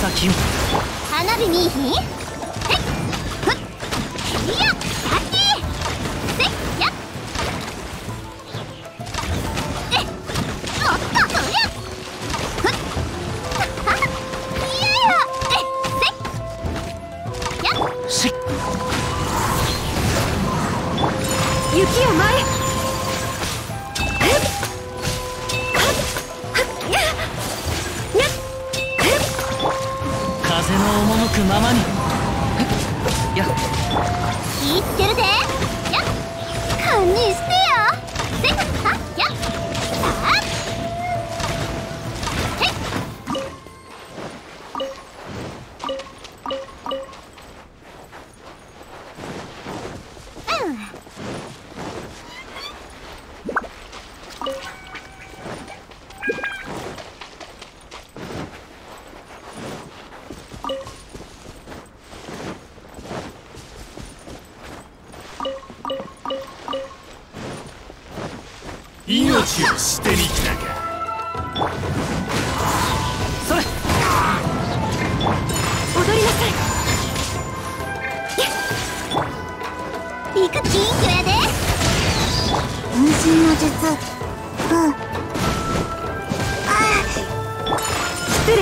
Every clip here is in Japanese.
先を。花火見いひん命を捨てに来たかそれ。踊りなさい。行くで。の術。うん。あ失礼。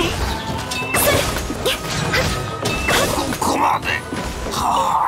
ここまで。はあ。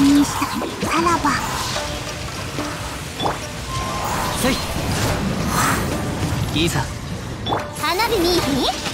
風向きにしたさらば。せい。いざ花火見いひん？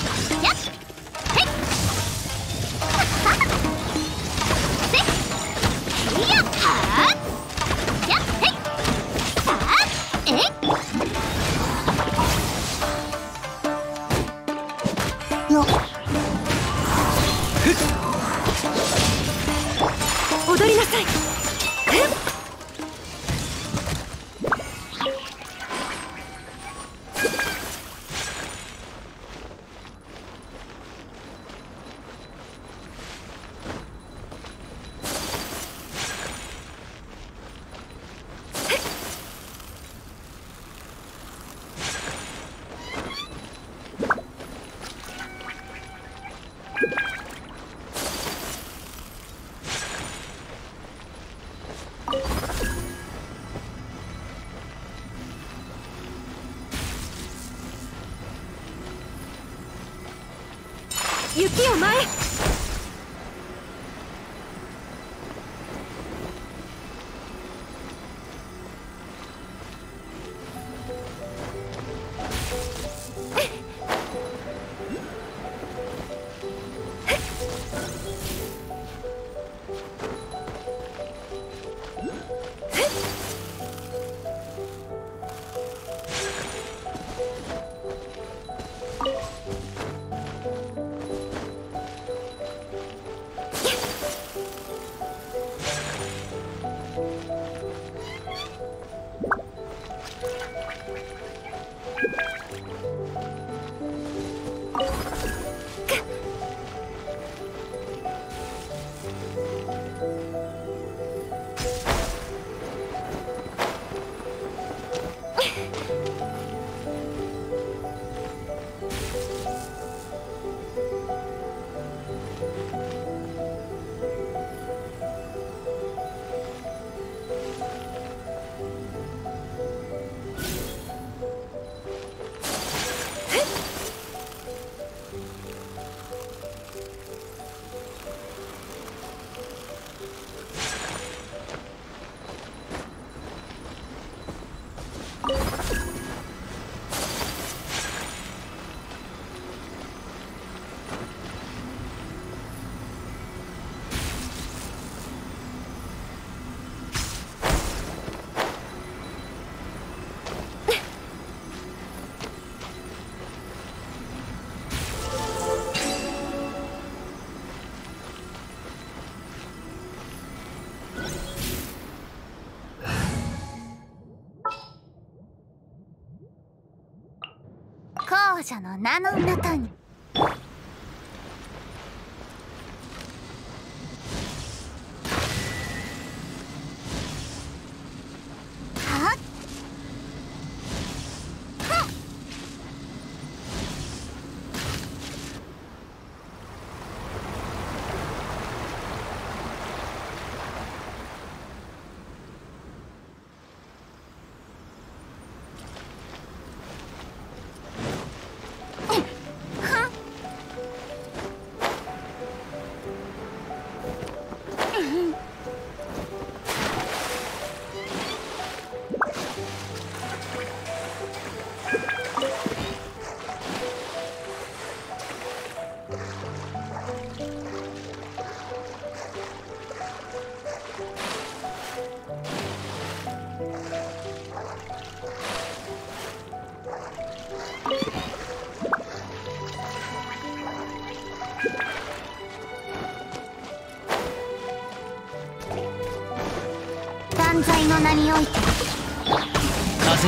者の名のもとに。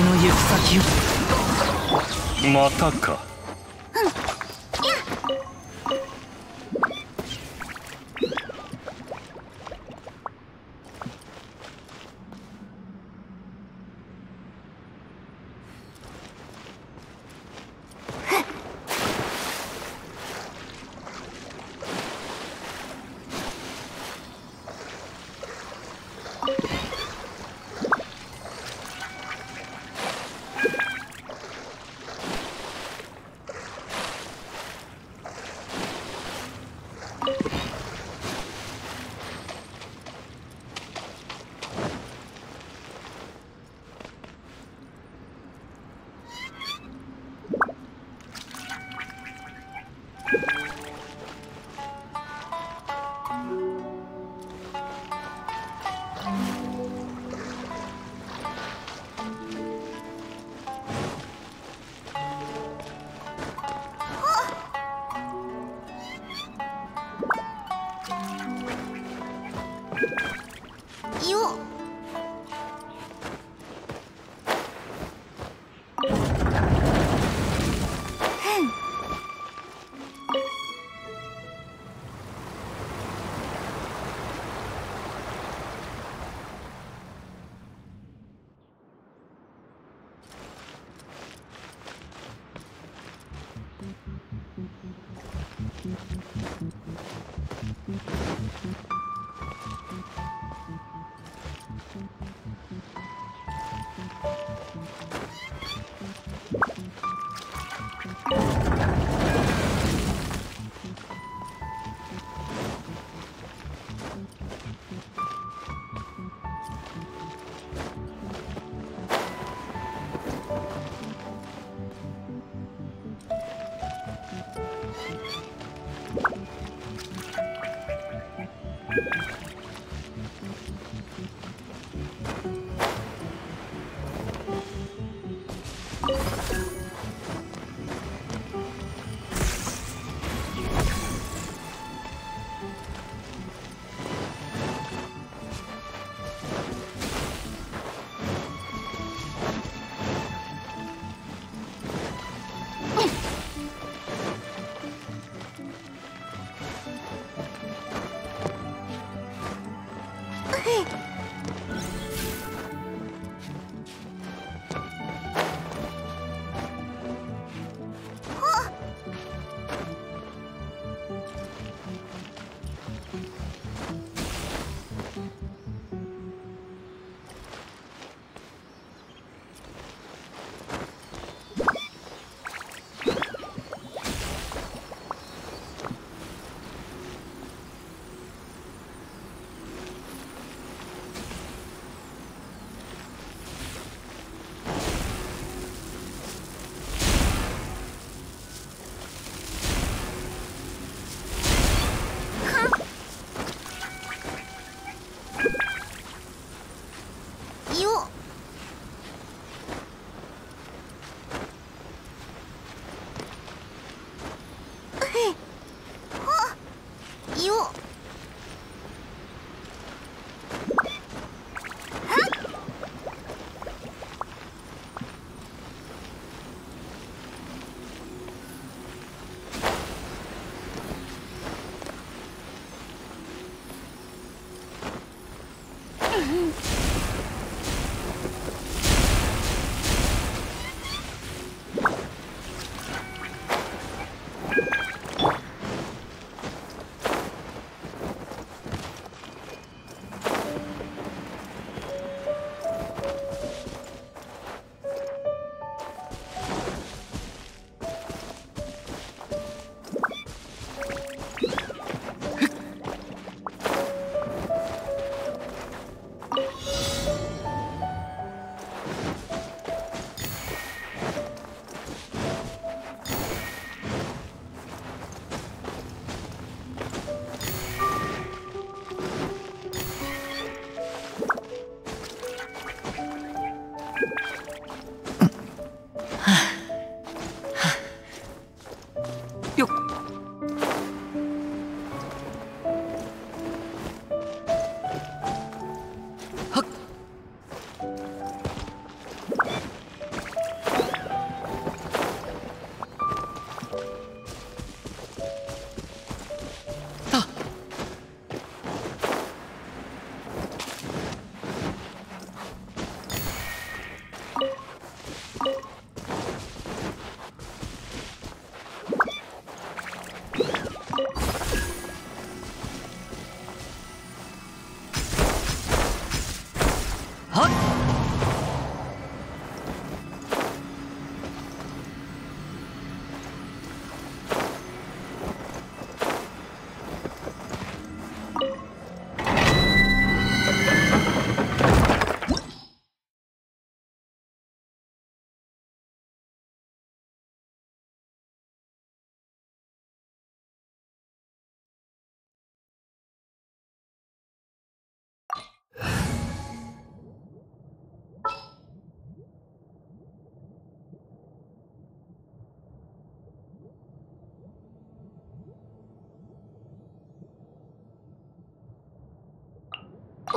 の行く先を。またか。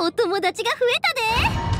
お友達が増えたで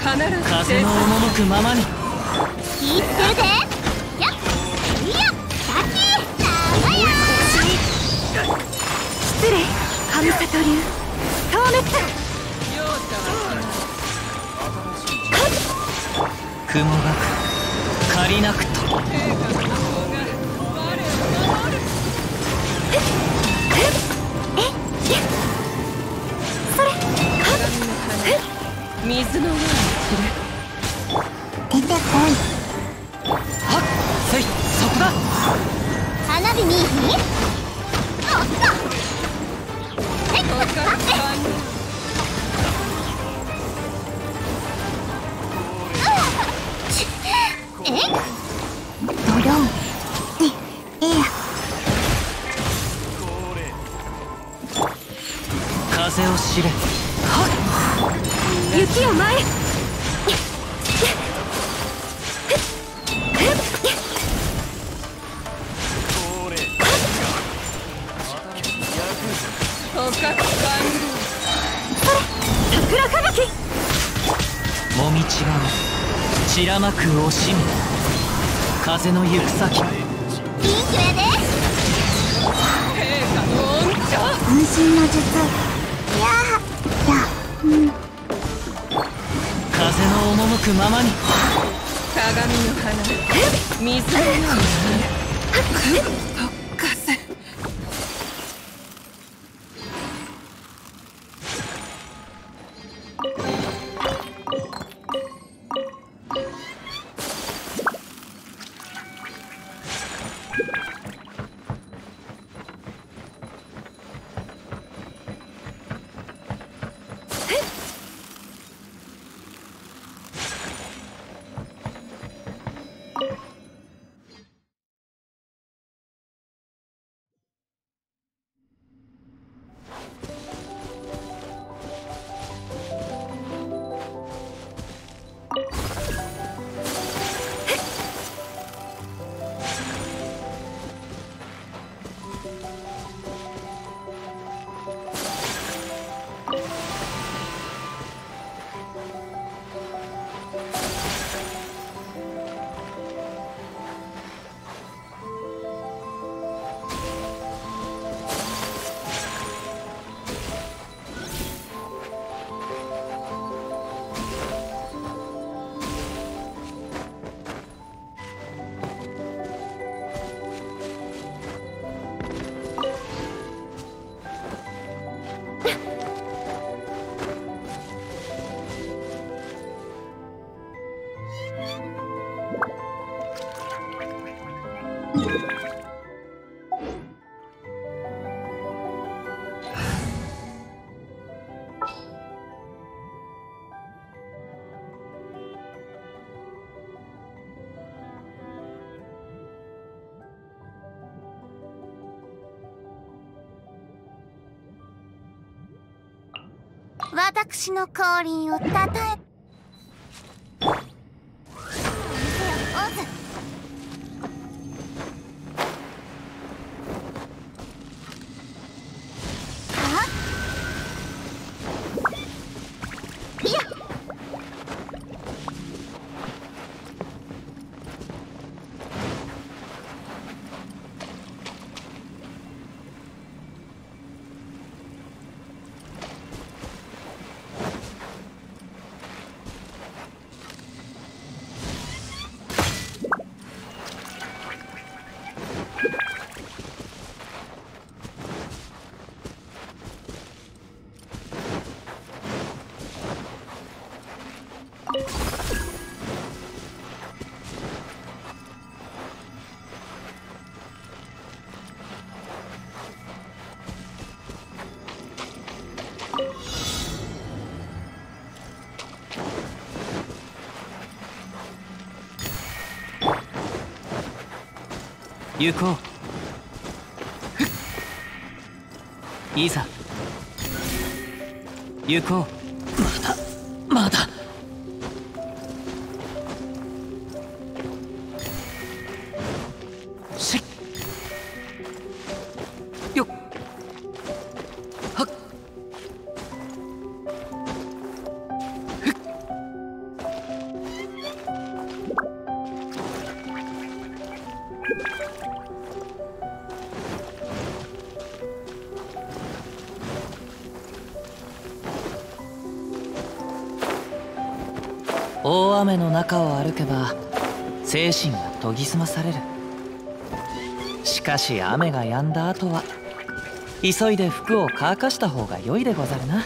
必ず風の赴くままにしみ。風の行く先。ピンクやでの術や、うん、風の赴くままに。私の降臨をたたえ行こう。いざ。行こう。研ぎ澄まされる。しかし雨が止んだ後は急いで服を乾かした方が良いでござるな。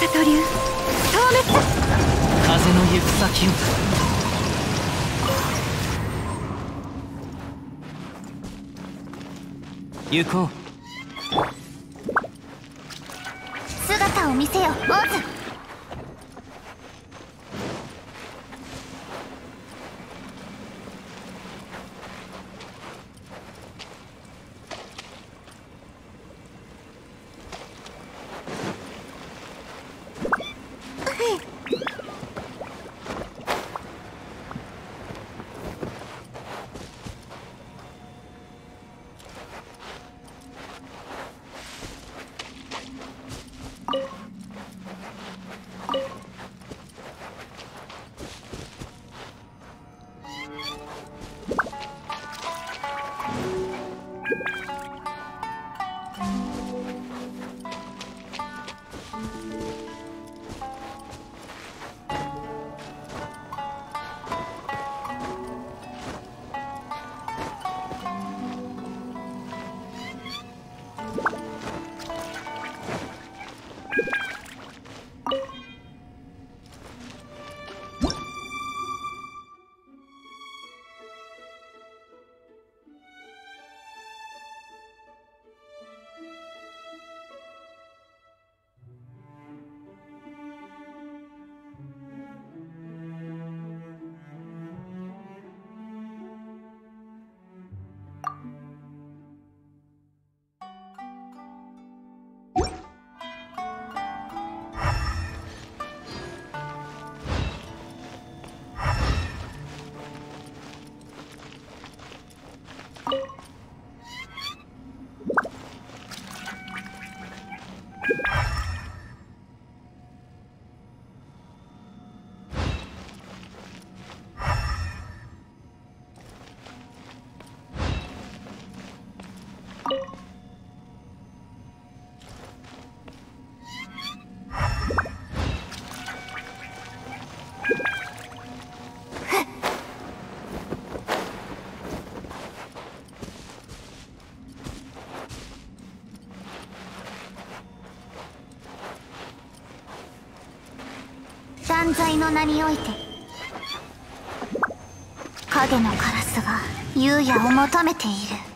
里流風の行く先を行こう。姿を見せよオズ断罪の名において影のカラスが優也を求めている。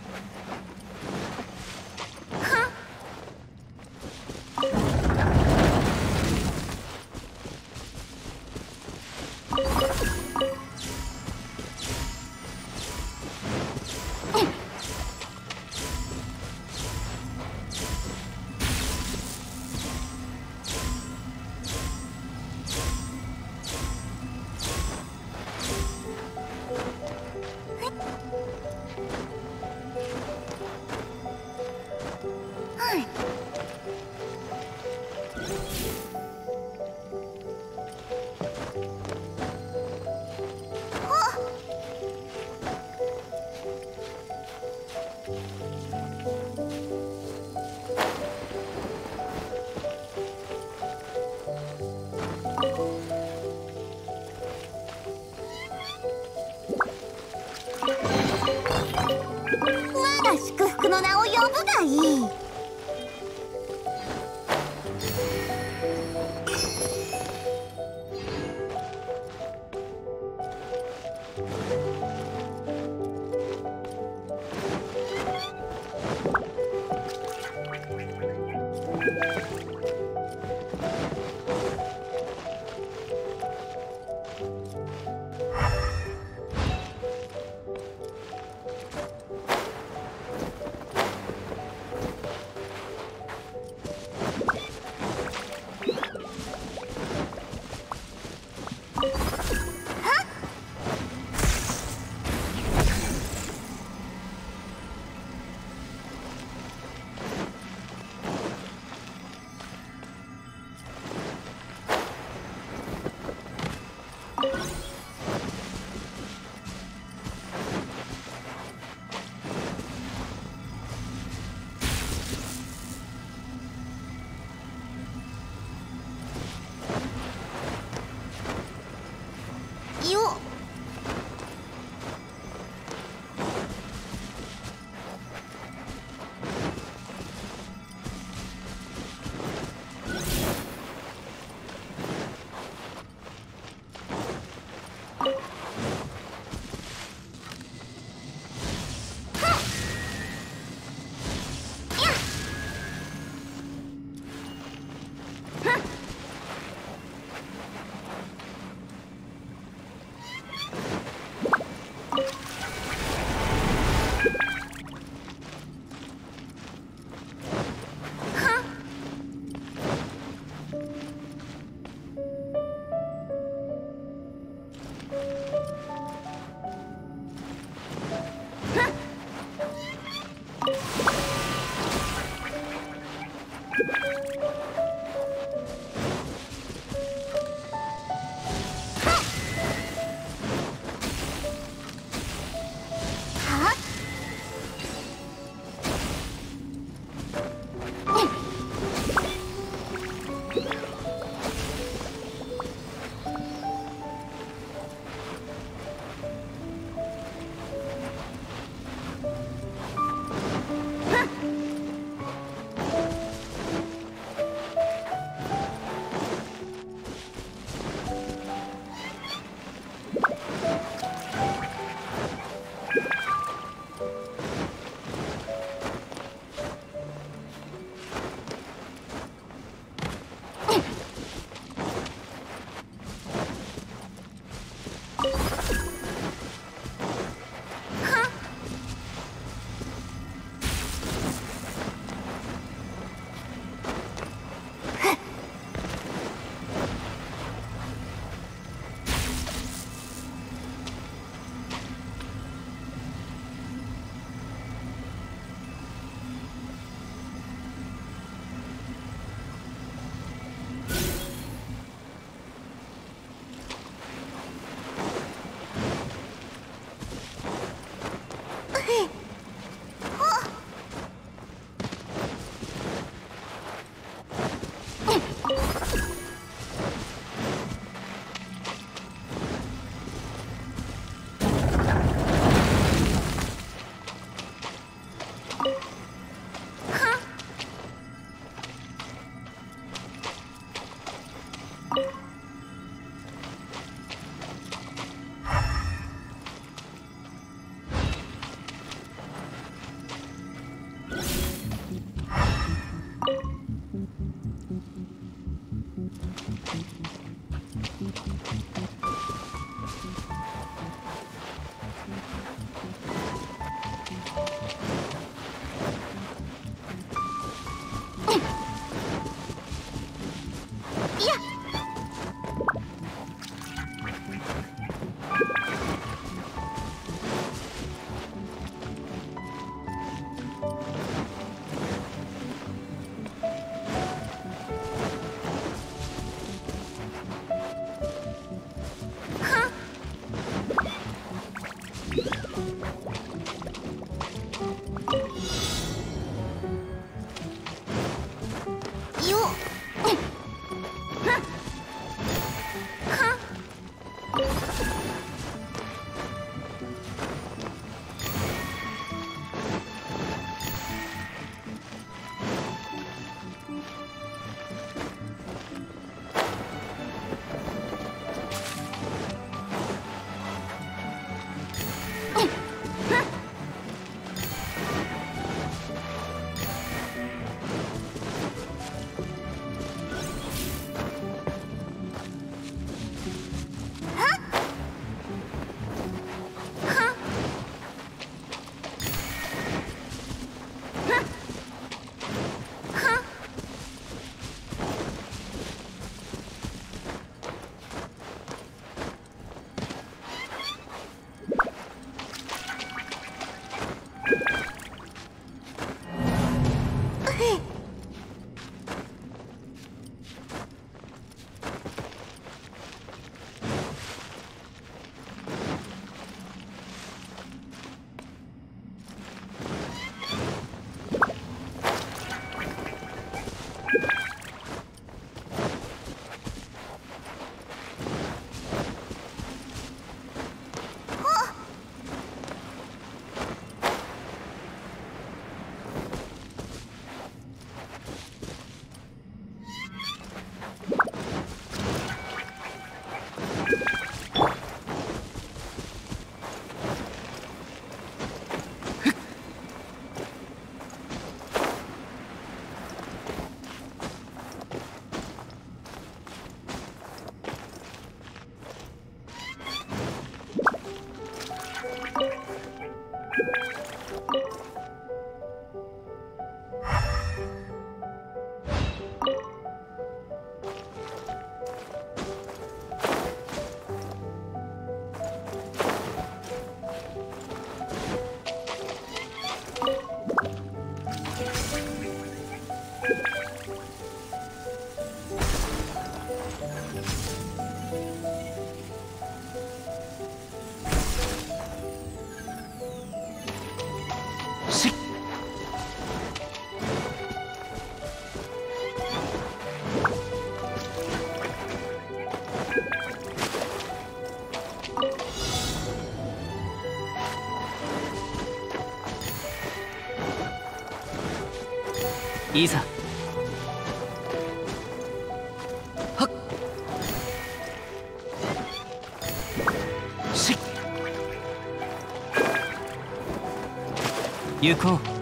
行こう。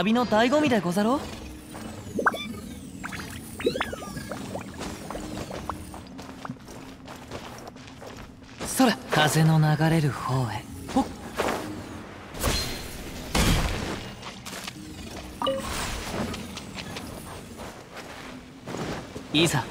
旅の醍醐味でござろう？それ。風の流れる方へ。ほっ。いざ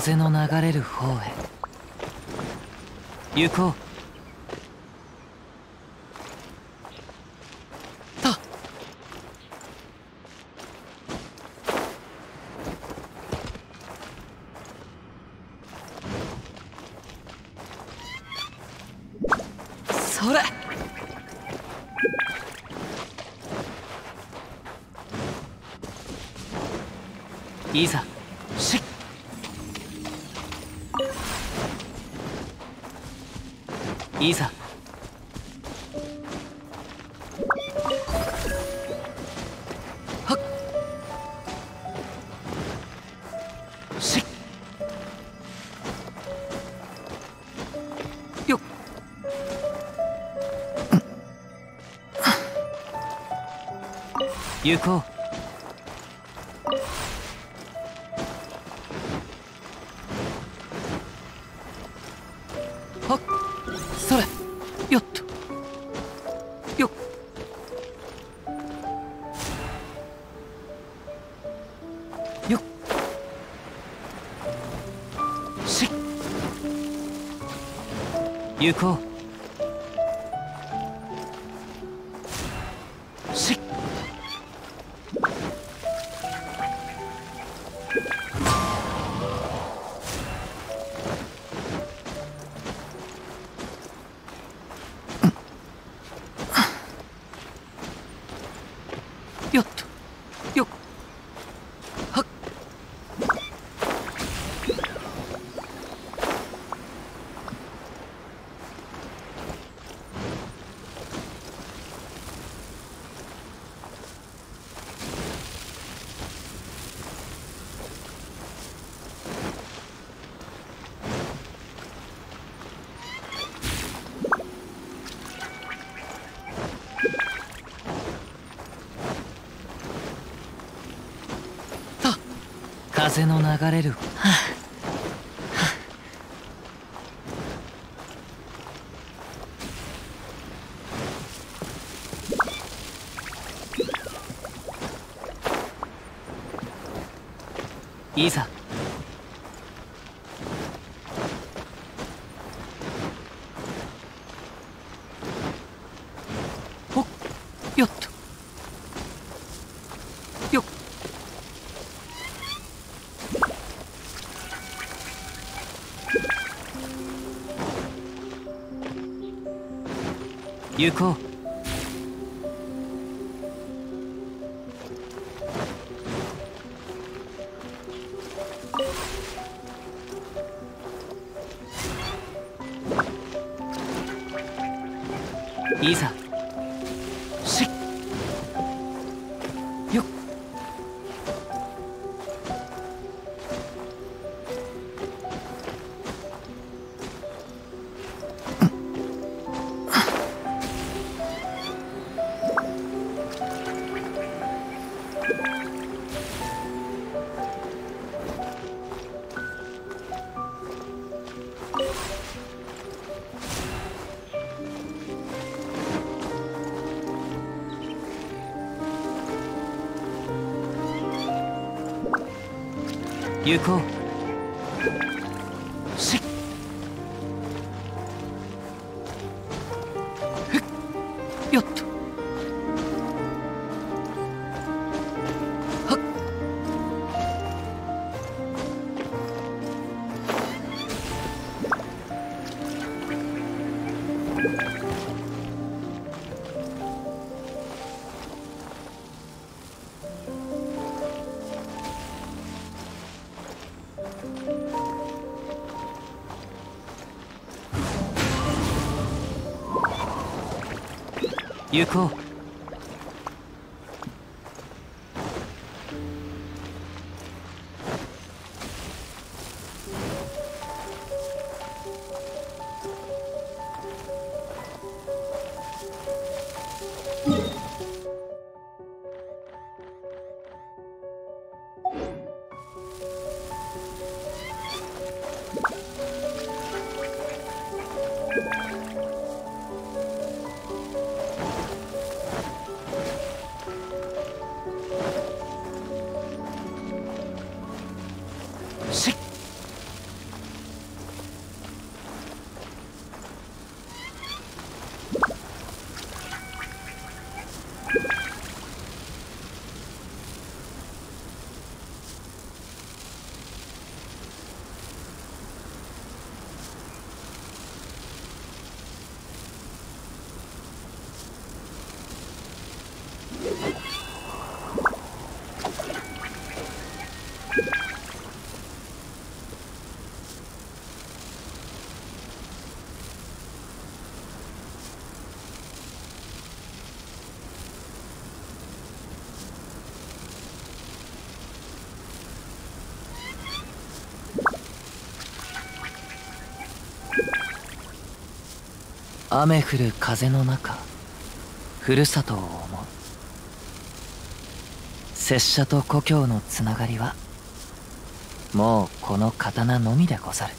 風の流れる方へ。行こう。た。それ。いざ。いざはっしっ。よっ。行こう。はっ。行こう風の流れる行こう。行こう。雨降る風の中ふるさとを思う。拙者と故郷のつながりはもうこの刀のみでござる。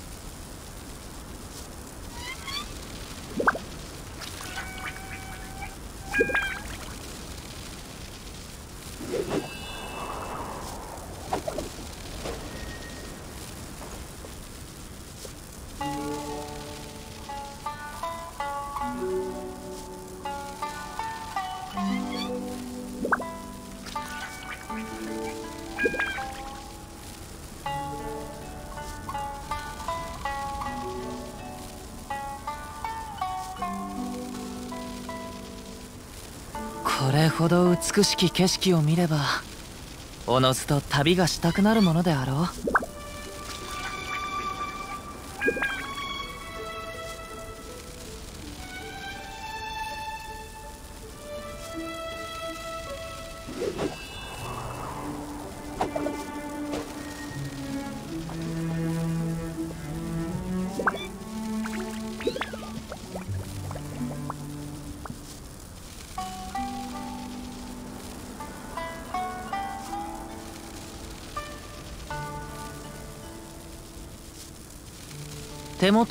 ほど美しき景色を見ればおのずと旅がしたくなるものであろう。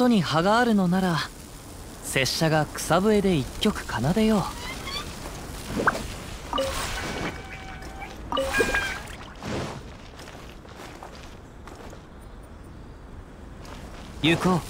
手元に葉があるのなら拙者が草笛で一曲奏でよう。行こう。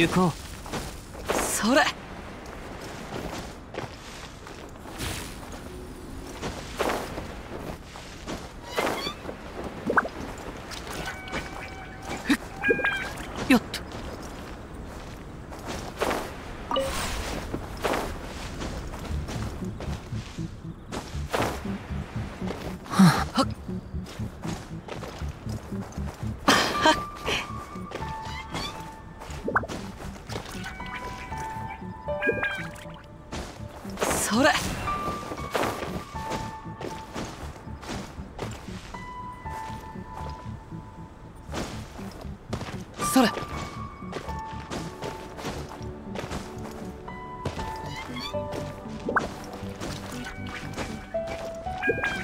行こう you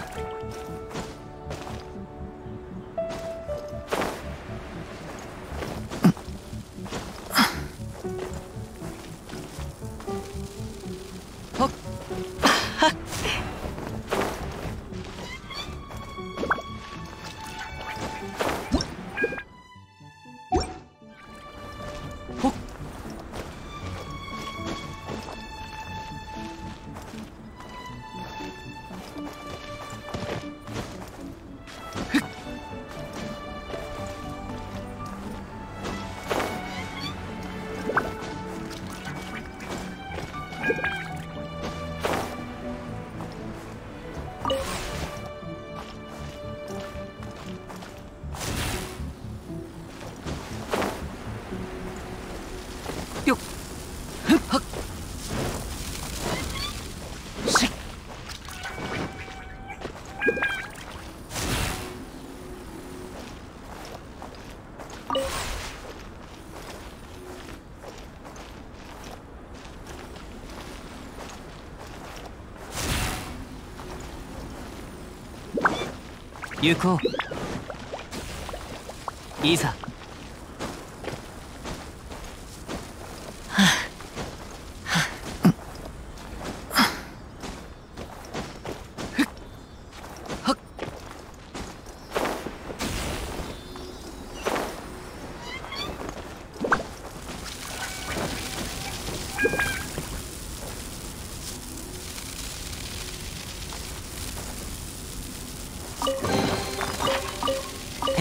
行こう。いざ。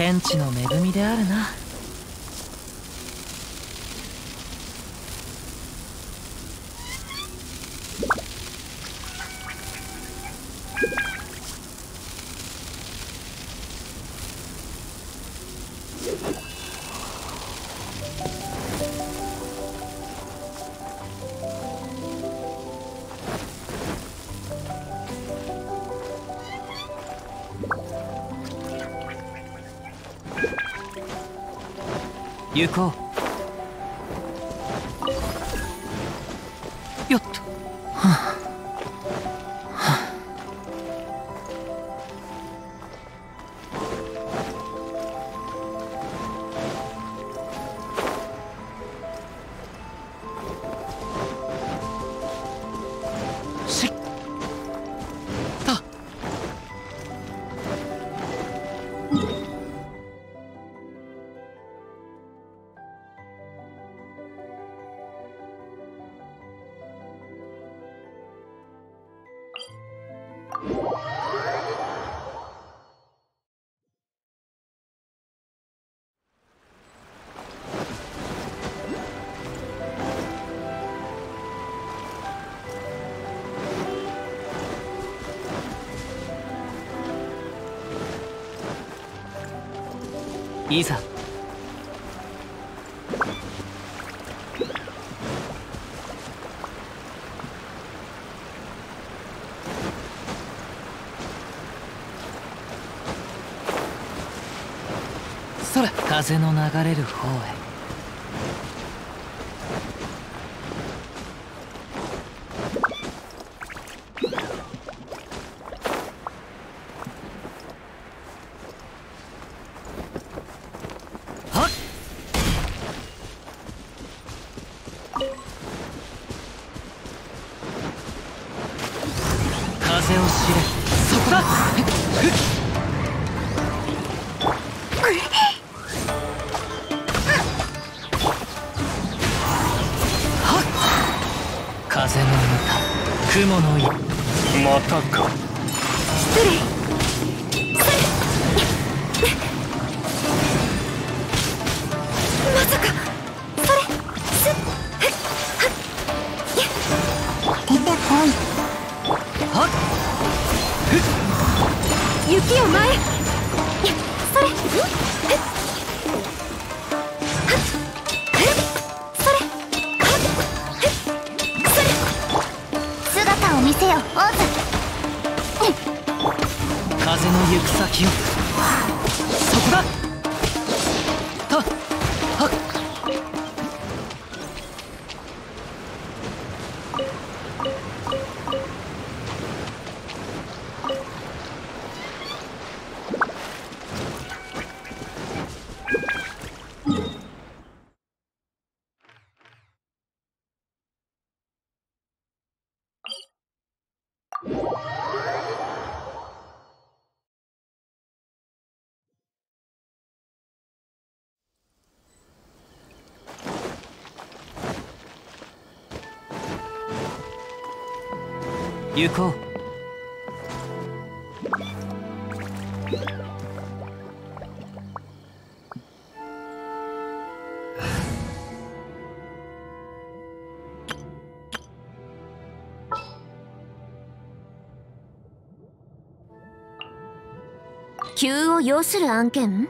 天地の恵みであるな。行こう。いざそれ風の流れる方へ。行こう。を要する案件？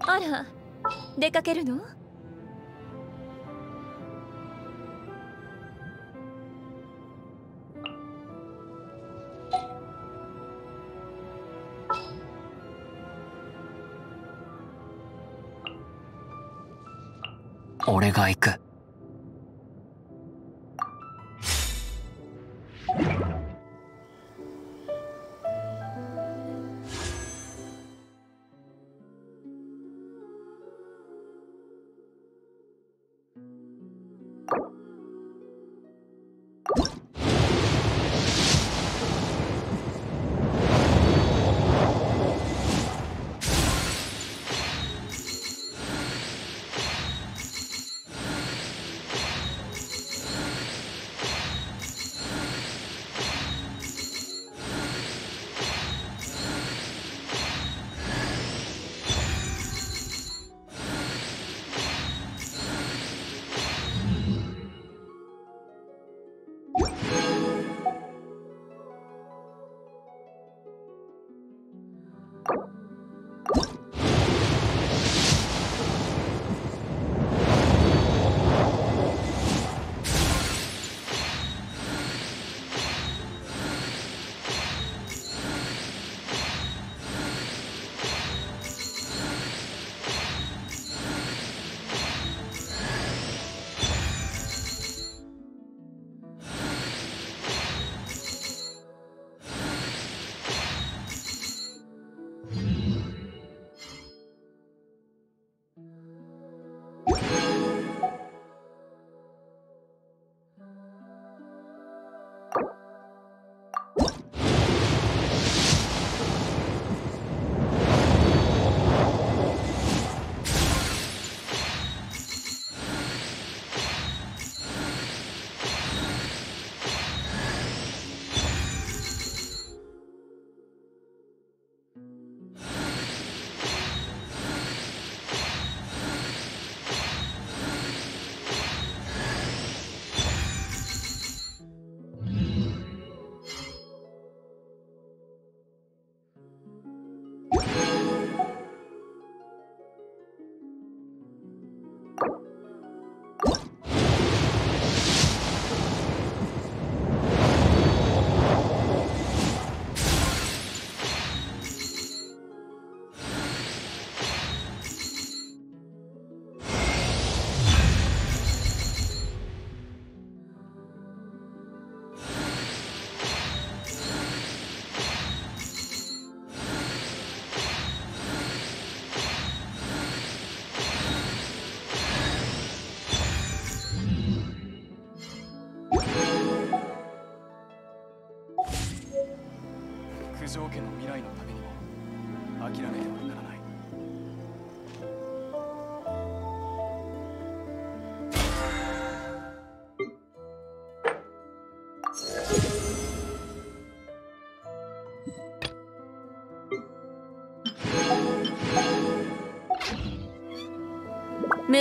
あら出かけるの？俺が行く。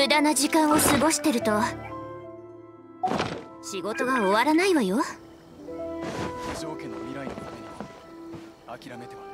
無駄な時間を過ごしてると仕事が終わらないわよ。条家の未来のためにも諦めては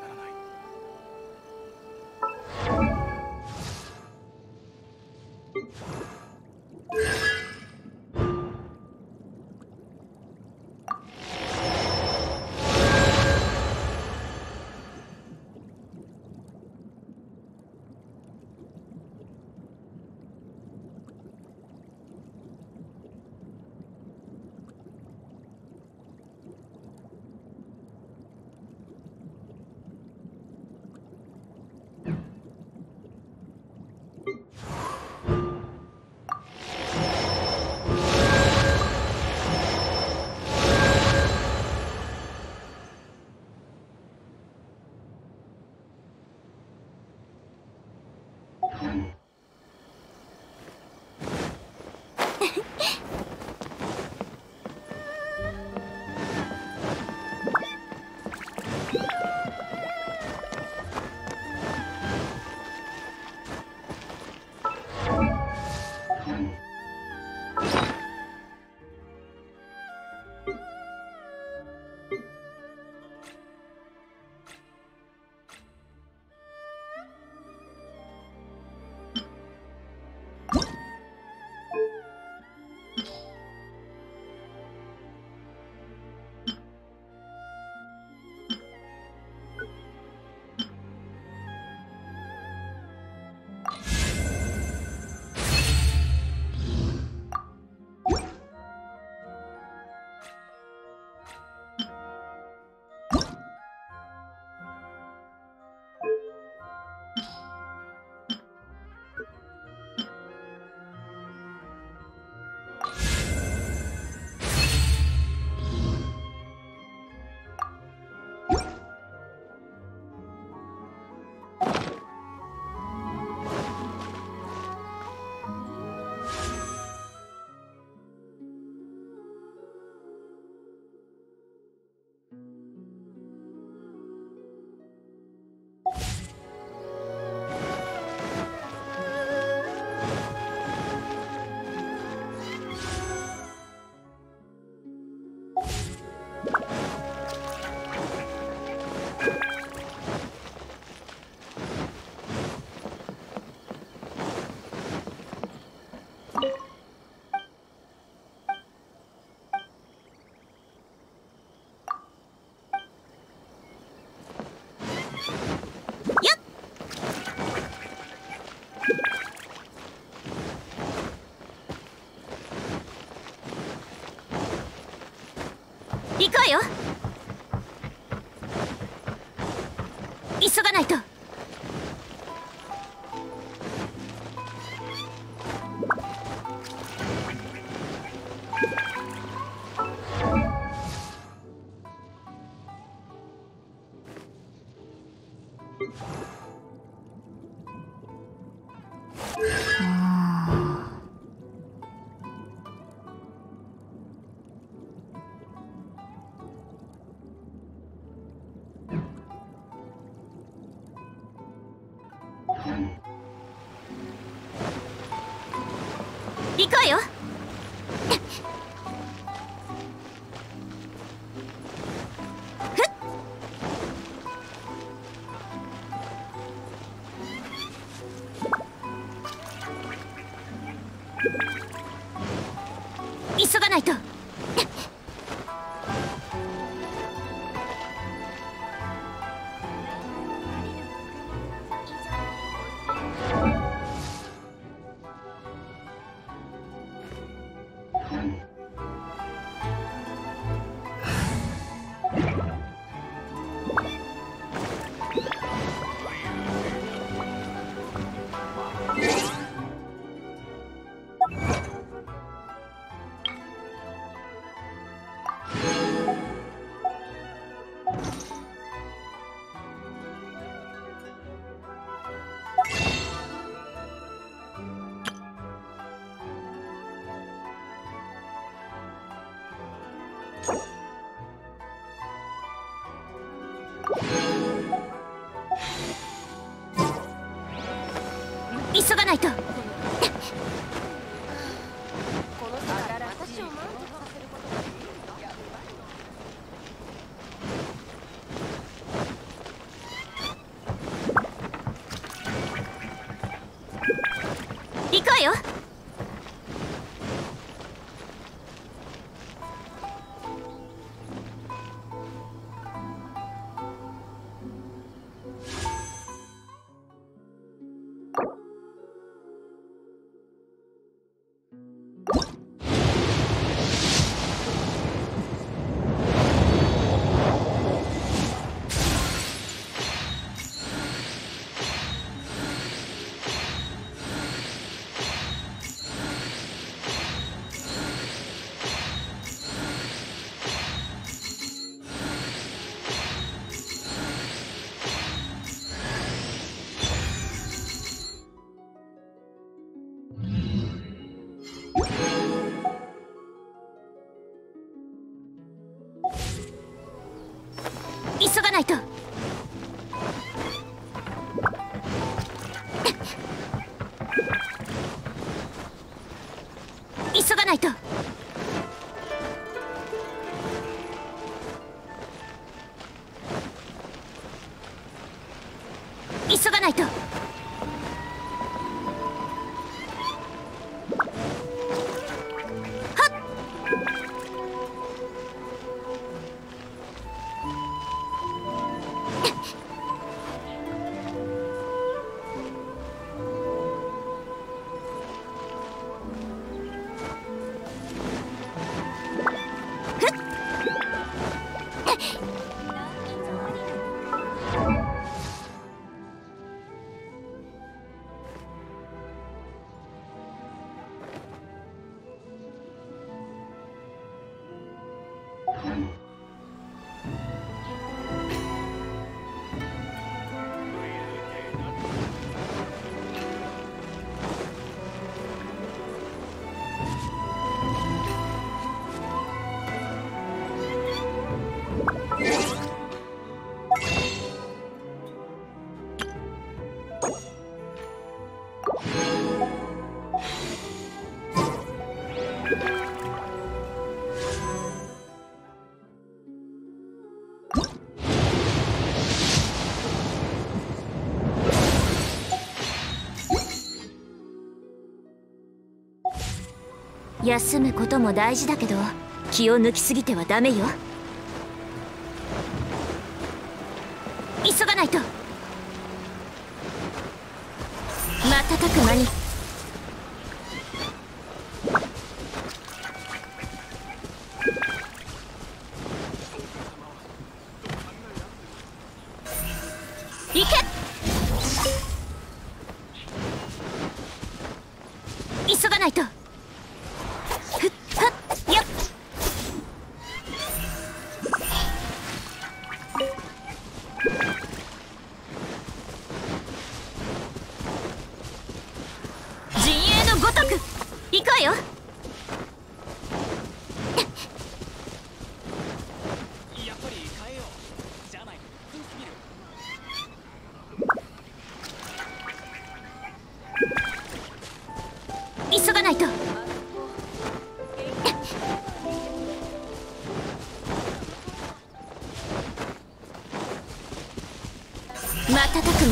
ないと。休むことも大事だけど気を抜きすぎてはダメよ。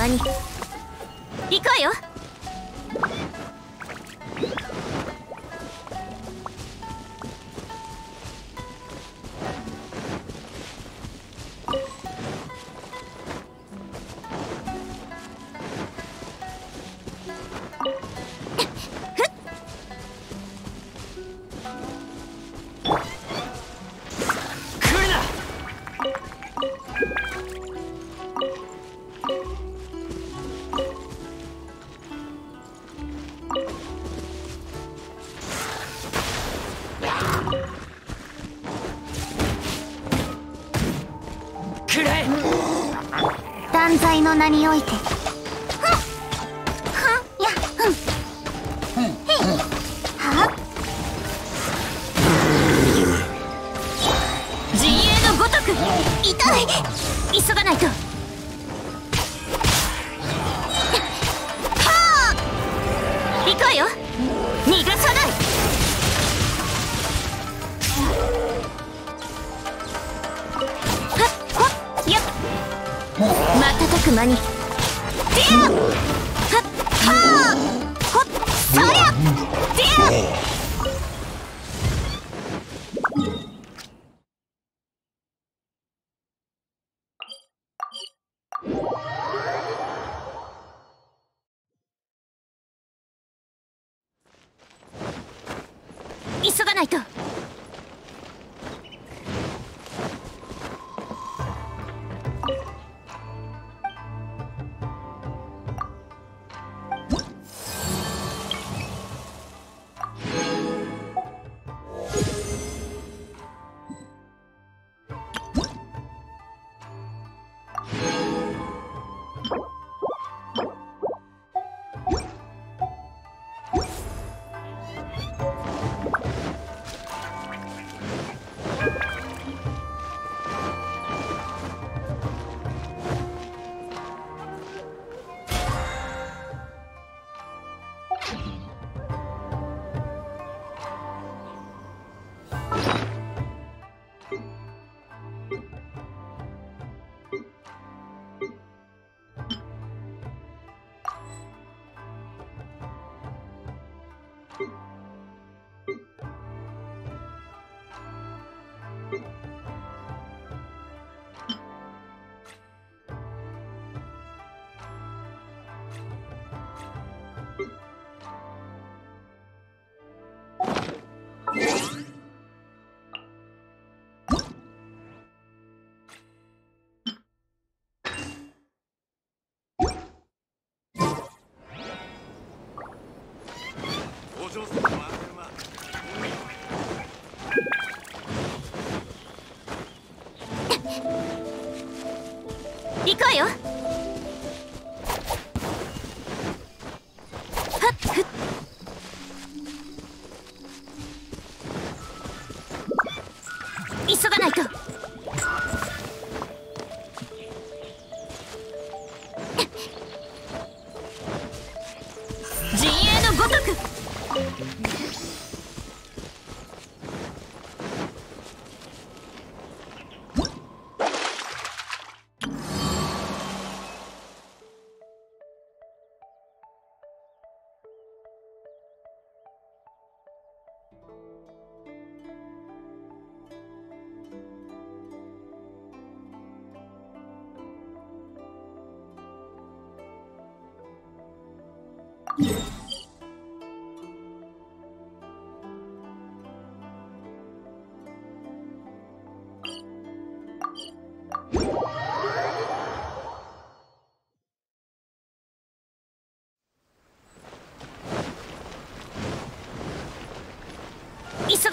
money. の名において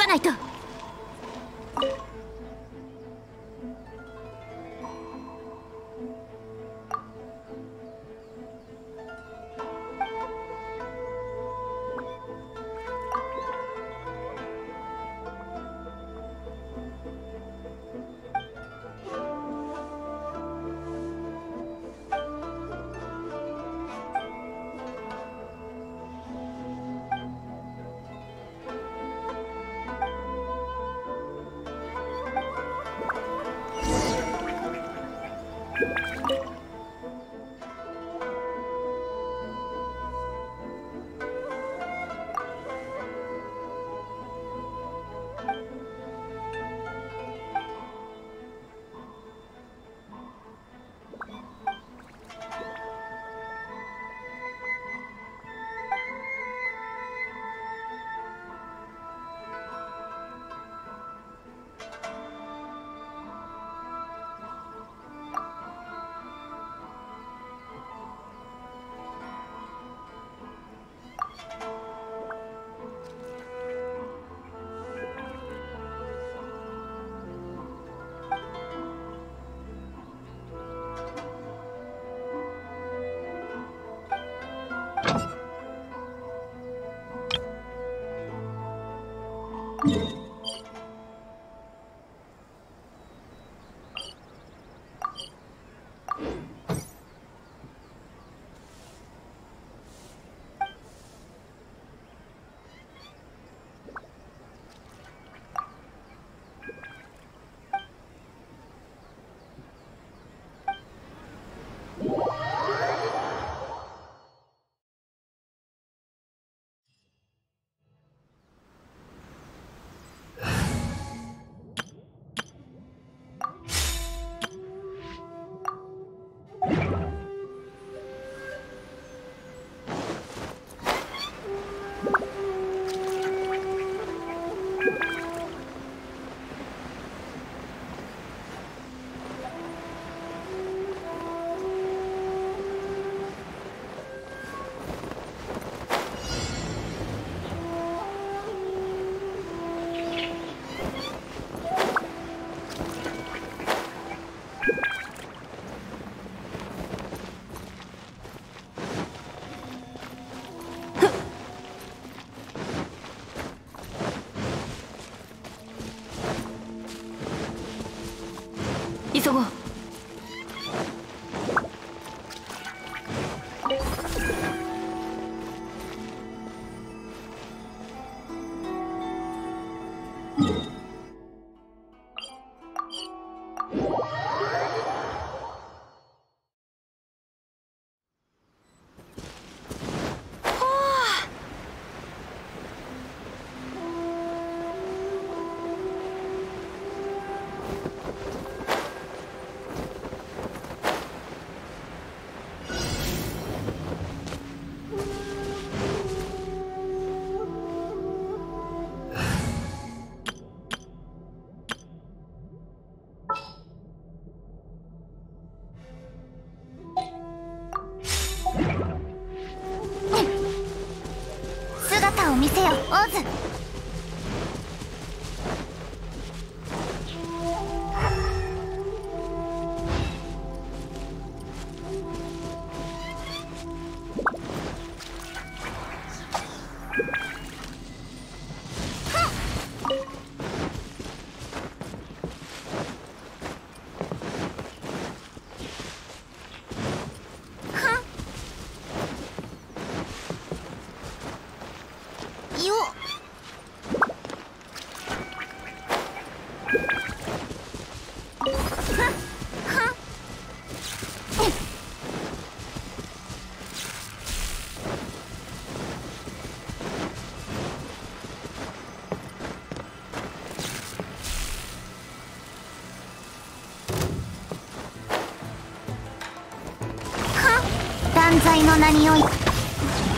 ないと。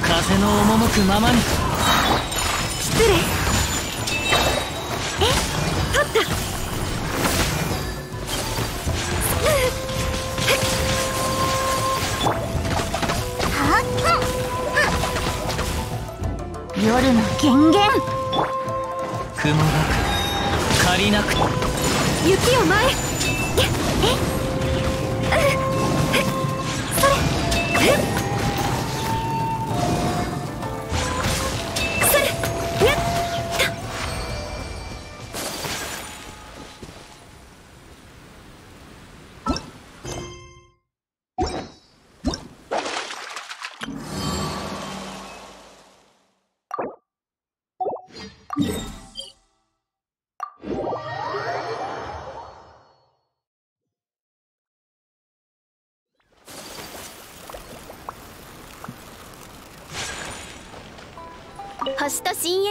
風の赴くままに。星と深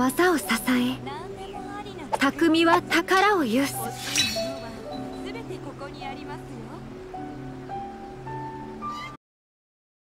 技を支え匠は宝を有す。